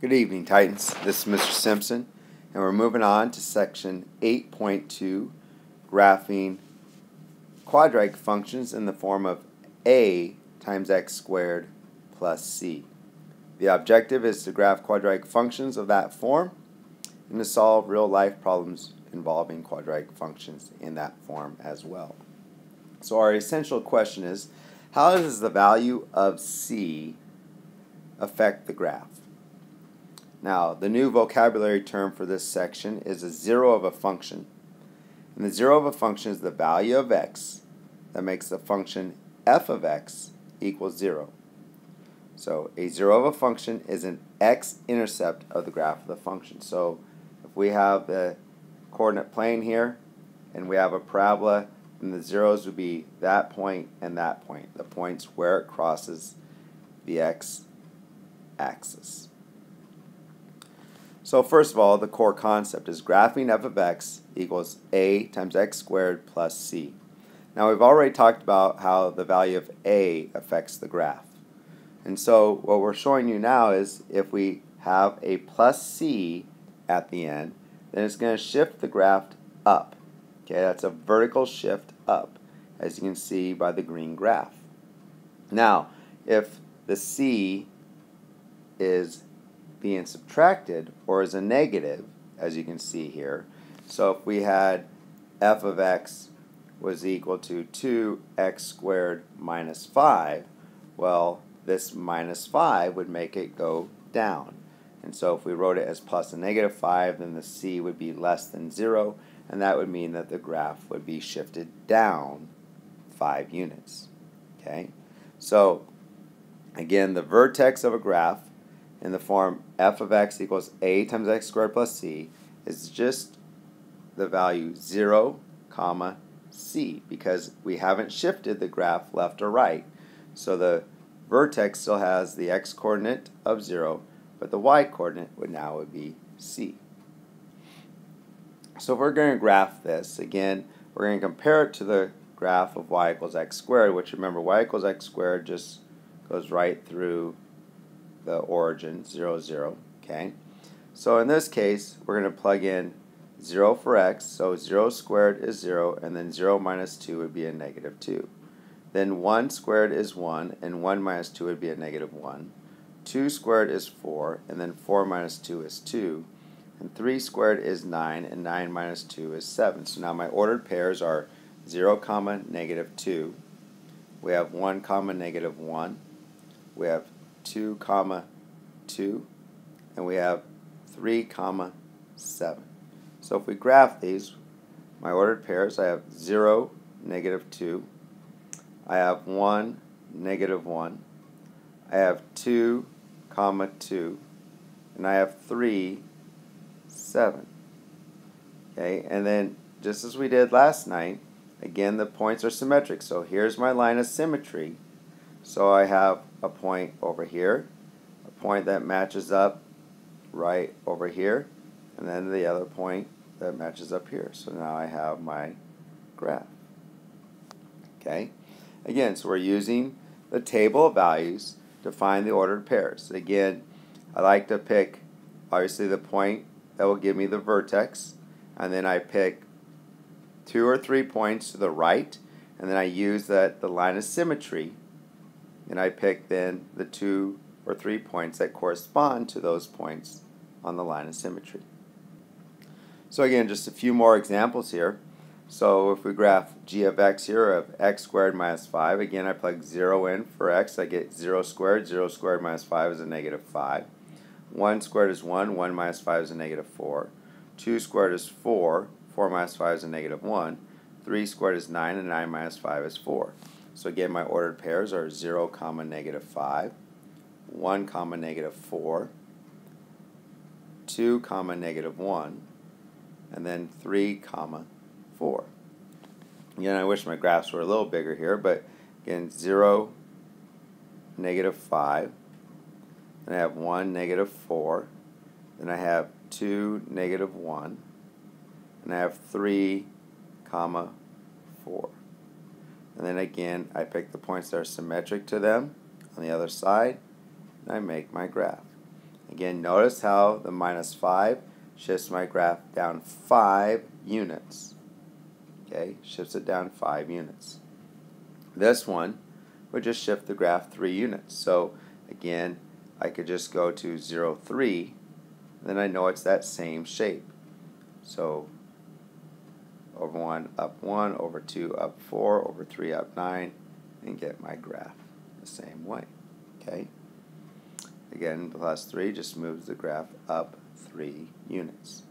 Good evening, Titans. This is Mr. Simpson, and we're moving on to section 8.2 graphing quadratic functions in the form of a times x squared plus c. The objective is to graph quadratic functions of that form and to solve real life problems involving quadratic functions in that form as well. So, our essential question is how does the value of c affect the graph? Now, the new vocabulary term for this section is a zero of a function. And the zero of a function is the value of x that makes the function f of x equals zero. So a zero of a function is an x-intercept of the graph of the function. So if we have the coordinate plane here and we have a parabola, then the zeros would be that point and that point, the points where it crosses the x-axis. So first of all, the core concept is graphing f of x equals a times x squared plus c. Now we've already talked about how the value of a affects the graph. And so what we're showing you now is if we have a plus c at the end, then it's going to shift the graph up. Okay, that's a vertical shift up, as you can see by the green graph. Now, if the c is being subtracted or as a negative, as you can see here. So if we had f of x was equal to 2x squared minus 5, well, this minus 5 would make it go down. And so if we wrote it as plus a negative 5, then the c would be less than 0, and that would mean that the graph would be shifted down 5 units. Okay? So, again, the vertex of a graph in the form f of x equals a times x squared plus c is just the value 0 comma c because we haven't shifted the graph left or right. So the vertex still has the x coordinate of 0, but the y coordinate would now would be c. So if we're going to graph this, again, we're going to compare it to the graph of y equals x squared, which remember y equals x squared just goes right through the origin, 0, 0, okay? So in this case, we're going to plug in 0 for x, so 0 squared is 0, and then 0 minus 2 would be a negative 2. Then 1 squared is 1, and 1 minus 2 would be a negative 1. 2 squared is 4, and then 4 minus 2 is 2. And 3 squared is 9, and 9 minus 2 is 7. So now my ordered pairs are 0, comma, negative 2. We have 1, comma, negative 1. We have 2 comma 2 and we have 3 comma 7. So if we graph these, my ordered pairs, I have 0, negative 2. I have 1, negative 1. I have 2, comma 2. And I have 3, 7. Okay, and then just as we did last night, again the points are symmetric. So here's my line of symmetry. So I have a point over here, a point that matches up right over here, and then the other point that matches up here. So now I have my graph. Okay? Again, so we're using the table of values to find the ordered pairs. Again, I like to pick obviously the point that will give me the vertex, and then I pick two or three points to the right, and then I use that the line of symmetry and I pick then the two or three points that correspond to those points on the line of symmetry. So again, just a few more examples here. So if we graph g of x here of x squared minus 5, again I plug 0 in for x, I get 0 squared, 0 squared minus 5 is a negative 5. 1 squared is 1, 1 minus 5 is a negative 4. 2 squared is 4, 4 minus 5 is a negative 1. 3 squared is 9, and 9 minus 5 is 4. So again, my ordered pairs are 0, comma, negative 5, 1, comma, negative 4, 2, comma, negative 1, and then 3, comma, 4. Again, I wish my graphs were a little bigger here, but again, 0, negative 5, then I have 1, negative 4, then I have 2, negative 1, and I have 3, comma, 4. And then again, I pick the points that are symmetric to them on the other side, and I make my graph. Again, notice how the minus 5 shifts my graph down 5 units. Okay, shifts it down 5 units. This one would just shift the graph 3 units. So again, I could just go to 0, 3, then I know it's that same shape. So over 1, up 1, over 2, up 4, over 3, up 9, and get my graph the same way. Okay. Again, plus 3 just moves the graph up 3 units.